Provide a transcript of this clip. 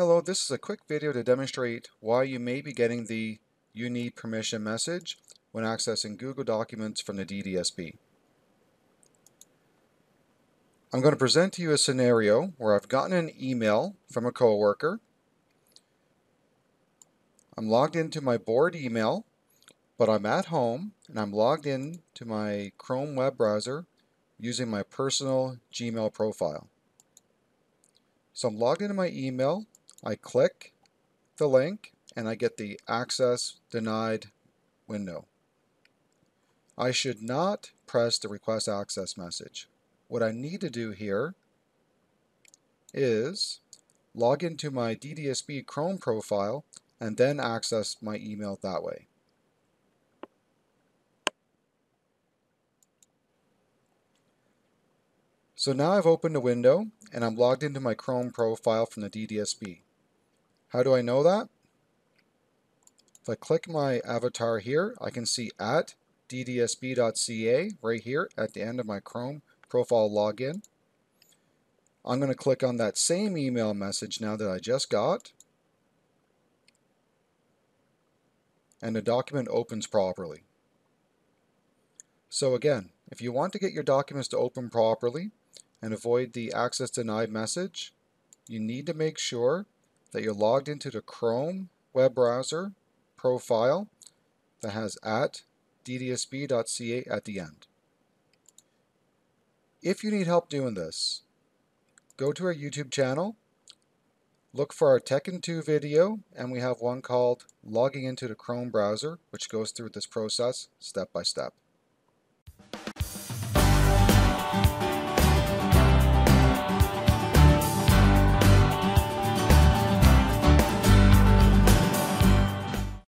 Hello, this is a quick video to demonstrate why you may be getting the you need permission message when accessing Google Documents from the DDSB. I'm going to present to you a scenario where I've gotten an email from a coworker. I'm logged into my board email, but I'm at home and I'm logged in to my Chrome web browser using my personal Gmail profile. So I'm logged into my email I click the link and I get the access denied window. I should not press the request access message. What I need to do here is log into my DDSB Chrome profile and then access my email that way. So now I've opened a window and I'm logged into my Chrome profile from the DDSB. How do I know that? If I click my avatar here, I can see at ddsb.ca right here at the end of my Chrome profile login. I'm going to click on that same email message now that I just got. And the document opens properly. So again, if you want to get your documents to open properly and avoid the access denied message, you need to make sure that you're logged into the Chrome web browser profile that has at ddsb.ca at the end. If you need help doing this, go to our YouTube channel, look for our Tekken 2 video, and we have one called Logging into the Chrome browser, which goes through this process step by step.